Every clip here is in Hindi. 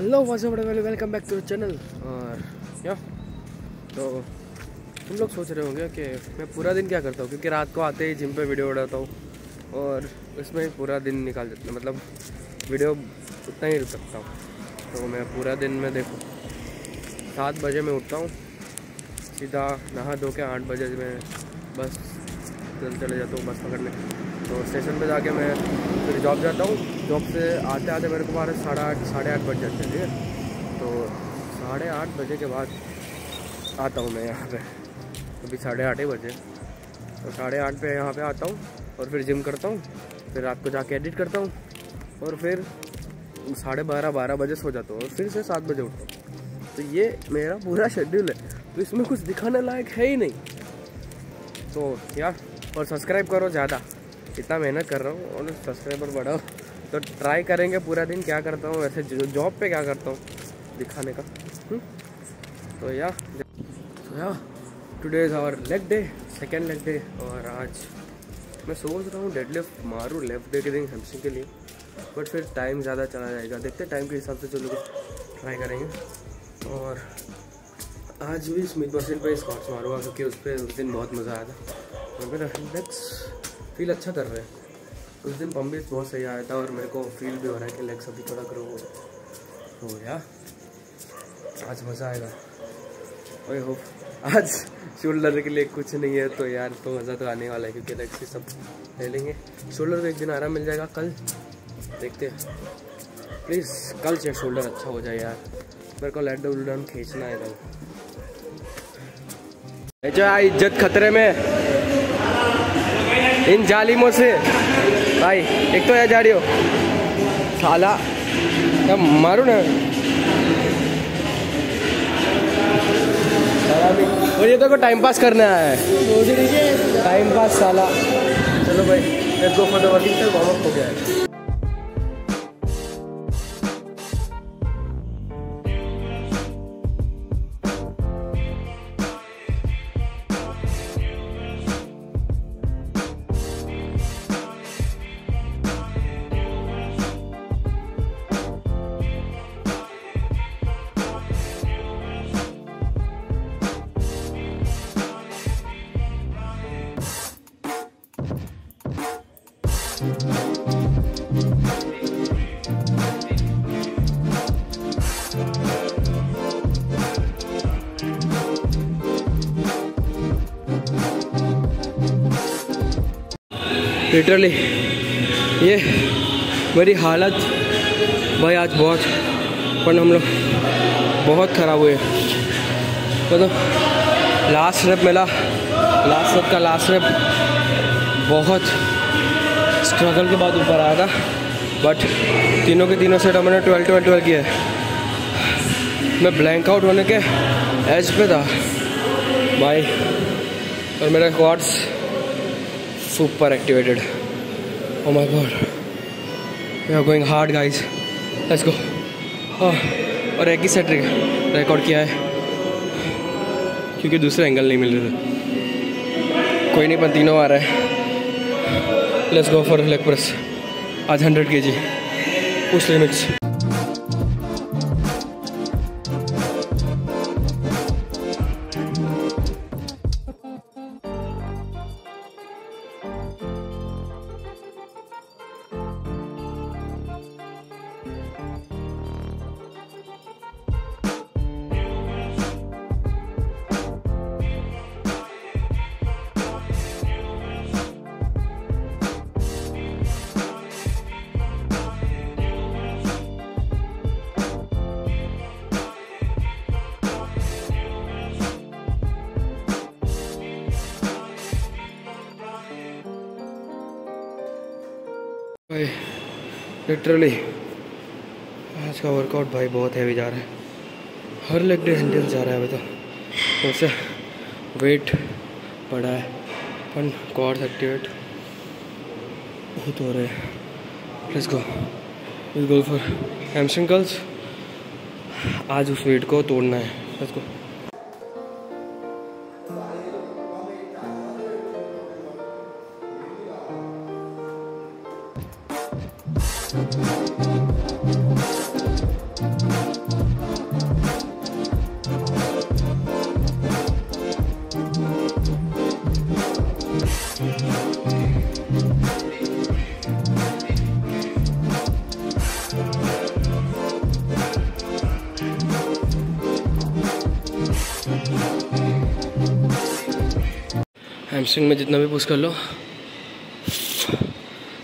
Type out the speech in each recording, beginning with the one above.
हेलो वाले वेलकम बैक टू चैनल और क्या? तो तुम लोग सोच रहे होंगे कि मैं पूरा दिन क्या करता हूँ? क्योंकि रात को आते ही जिम पे वीडियो उड़ाता हूँ। और उसमें पूरा दिन निकाल देता हूँ। मतलब वीडियो उतना ही रुक सकता हूँ। तो मैं पूरा दिन में देखो, सात बजे मैं उठता हूँ। सीधा नहा धो के आठ बजे मैं बस चल जाता हूँ बस पकड़ने। तो स्टेशन पे जाके मैं फिर जॉब जाता हूँ। जॉब से आते आते मेरे को बारह साढ़े आठ साढ़े आठ बज जाते हैं, ठीक है? तो साढ़े आठ बजे के बाद आता हूँ मैं यहाँ पे। अभी साढ़े आठ ही बजे। तो साढ़े आठ पे यहाँ पे आता हूँ और फिर जिम करता हूँ। फिर रात को जाके एडिट करता हूँ और फिर साढ़े बारह बारह बजे सो जाता हूँ और फिर से सात बजे उठता हूँ। तो ये मेरा पूरा शेड्यूल है। तो इसमें कुछ दिखाने लायक है ही नहीं। तो यार, और सब्सक्राइब करो ज़्यादा। इतना मेहनत कर रहा हूँ और सब्सक्राइबर बढ़ाओ। तो ट्राई करेंगे पूरा दिन, क्या करता हूँ, वैसे जॉब पे क्या करता हूँ, दिखाने का। हुँ? तो या तो या today is our leg day second leg day और आज मैं सोच रहा हूँ डेडलिफ्ट मारूँ लेफ़्ट डे के दिन हेमस्ट्रिंग के लिए बट फिर टाइम ज़्यादा चला जाएगा। देखते टाइम के हिसाब से चलो ट्राई करेंगे। और आज भी स्मिथ मशीन पर स्कॉट्स मारूँगा, क्योंकि उस पर उस दिन बहुत मज़ा आया था। और मेरा लेग्स फील अच्छा कर रहे हैं। उस दिन पम्प भी बहुत सही आया था और मेरे को फील भी हो रहा है कि लेग्स अभी थोड़ा ग्रो हो या आज मज़ा आएगा। वही होप आज शोल्डर के लिए कुछ नहीं है तो यार तो मज़ा तो आने वाला है, क्योंकि लेग्स ही सब ले लेंगे शोल्डर को एक दिन आराम मिल जाएगा, कल देखते हैं। प्लीज़ कल से शोल्डर अच्छा हो जाए यार। मेरे को लेट डाउन खींचना है कल। इज़्ज़त खतरे में। इन जालिमों से। भाई, एक तो जा रही हो साला, क्या मारू ना? और ये देखो टाइम पास करने आया है। टाइम पास साला। चलो भाई let's go for the working से वार्म अप हो गया है। लिटरली ये मेरी हालत भाई आज बहुत, पर हम लोग बहुत ख़राब हुए। मतलब तो लास्ट रेप मिला लास्ट रेप का लास्ट रेप बहुत स्ट्रगल के बाद ऊपर आया था बट तीनों के तीनों सेट हमने ट्वेल्व ट्वेल्व ट्वेल्व किया मैं ब्लैंक आउट होने के एज पे था। भाई, और मेरा quads super activated. Oh my god. We are going hard guys. Let's go. Oh, और एक ही सेट रिकॉर्ड किया है। क्योंकि दूसरे एंगल नहीं मिल रहे थे। कोई नहीं पर तीनों आ रहा है। Let's go for leg press आज हंड्रेड के जी उस लिमिट्स भाई लिटरली आज का वर्कआउट भाई बहुत हैवी जा रहा है। हर लेग डे हैंडल जा रहा है अभी तो। वैसे वेट बढ़ा है। अपन कॉर्ड्स एक्टिवेट बहुत हो रहे हैं। Let's go go for hamstring curls आज उस वेट को तोड़ना है। लेट्स गो हेमस्ट्रिंग में जितना भी पुश कर लो।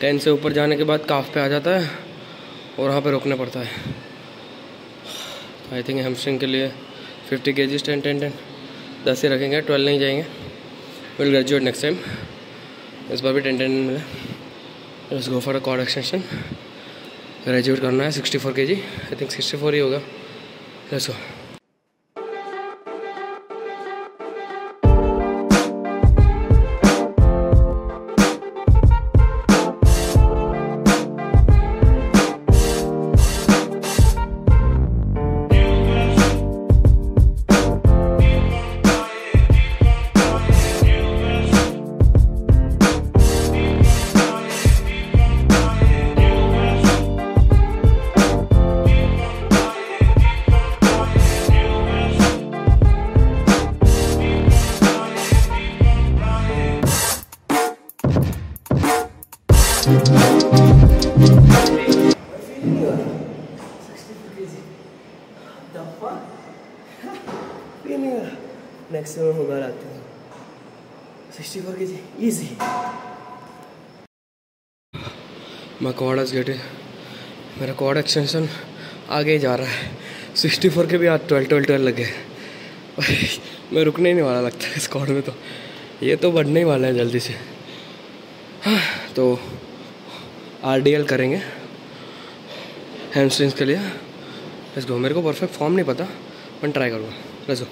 टेन से ऊपर जाने के बाद काफ पे आ जाता है और वहाँ पे रोकना पड़ता है। आई थिंक हेमस्ट्रिंग के लिए फिफ्टी के जीज टेन टेन टेन दस ही रखेंगे ट्वेल्व नहीं जाएँगे। विल ग्रेजुएट नेक्स्ट टाइम इस बार भी टेन टेन मिला। Let's go for a quad extension graduate करना है sixty four K G I think sixty four ही होगा। लेट्स गो नेक्स्ट में होगा रात sixty four K G easy मैं कॉर्ड गेट मेरा कॉर्ड एक्सटेंशन आगे ही जा रहा है। सिक्सटी फोर के भी आज ट्वेल्व ट्वेल्व ट्वेल्व लगे मैं रुकने ही नहीं वाला लगता है इस कॉर्ड में तो। ये तो बढ़ने ही वाला है जल्दी से। हाँ तो आरडीएल करेंगे। हैमस्ट्रिंग्स के लिए। लेट्स गो मेरे को परफेक्ट फॉर्म नहीं पता मैं ट्राई करूँगा. लेट्स गो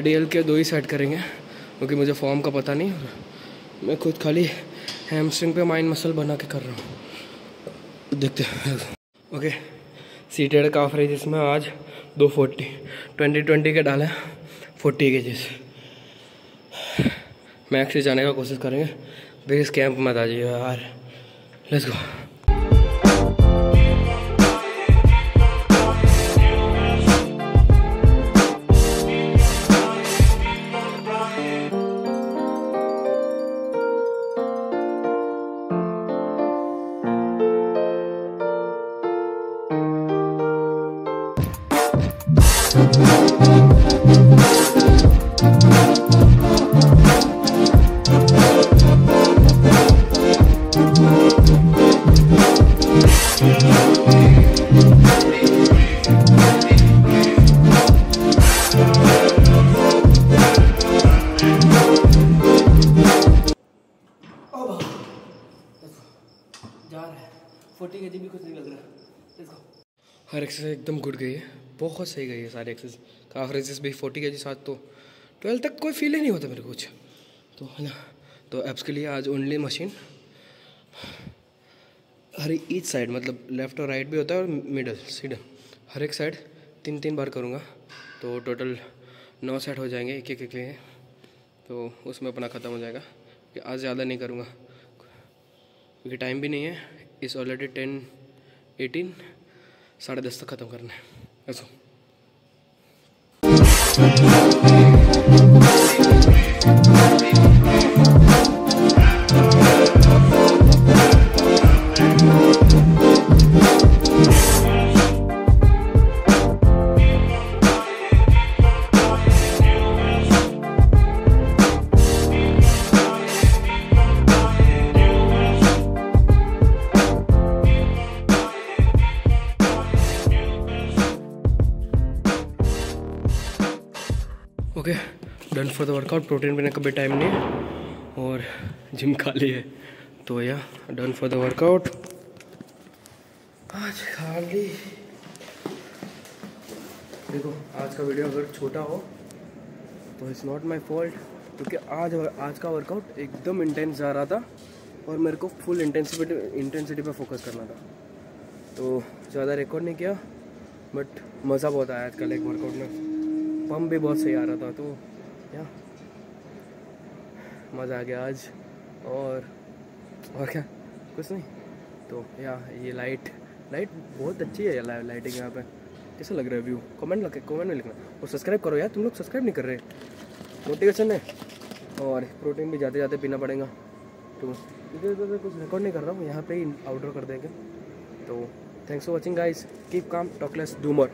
आर के दो ही सेट करेंगे, क्योंकि मुझे फॉर्म का पता नहीं मैं खुद खाली हैमस्ट्रिंग पे माइंड मसल बना के कर रहा हूँ। देखते हैं। ओके सीटेड काफ रही जिसमें आज दो फोर्टी ट्वेंटी ट्वेंटी के डाले फोर्टी के जिस मैक्स जाने का कोशिश करेंगे। बेस कैंप मत आ जाइए यार। लेट्स गो फोर्टी के जी भी कुछ नहीं लग रहा। इसको हर एक्सरसाइज एकदम गुड गई है। बहुत सही गई है सारी एक्सरसाइज काफ रेसिस भी फोर्टी के जी साथ तो ट्वेल्व तक कोई फील ही नहीं होता मेरे को कुछ। तो है ना? तो एप्स के लिए आज ओनली मशीन हर ईच साइड मतलब लेफ़्ट और राइट भी होता है और मिडल सीधा। हर एक साइड तीन तीन बार करूँगा। तो टोटल नौ सेट हो जाएँगे, एक एक लिए तो उसमें अपना ख़त्म हो जाएगा। कि आज ज़्यादा नहीं करूँगा। क्योंकि टाइम भी नहीं है। इस ऑलरेडी टेन एटीन साढ़े दस तक ख़त्म करना है। ऐसा okay done for the workout protein पीने का भी टाइम नहीं है और जिम खाली है। तो या डन फॉर द वर्कआउट आज खाली। देखो, आज का वीडियो अगर छोटा हो तो इट्स नॉट माई फॉल्ट क्योंकि आज आज का वर्कआउट एकदम इंटेंस जा रहा था और मेरे को फुल इंटेंसिटी इंटेंसिटी पे फोकस करना था। तो ज़्यादा रिकॉर्ड नहीं किया बट मज़ा बहुत आया आज का लेग वर्कआउट में। पम्प भी बहुत सही आ रहा था तो या। मज़ा आ गया आज। और और क्या? कुछ नहीं। तो या ये लाइट लाइट बहुत अच्छी है ला, लाइटिंग यहाँ पे। कैसा लग रहा है व्यू कमेंट लगे कमेंट में लिखना। और सब्सक्राइब करो यार तुम लोग सब्सक्राइब नहीं कर रहे। मोटिवेशन है। और प्रोटीन भी जाते जाते पीना पड़ेगा। तो इधर उधर कुछ रिकॉर्ड नहीं कर रहा हूँ यहाँ पे ही आउटडोर कर देंगे। तो thanks for watching guys keep calm talk less do more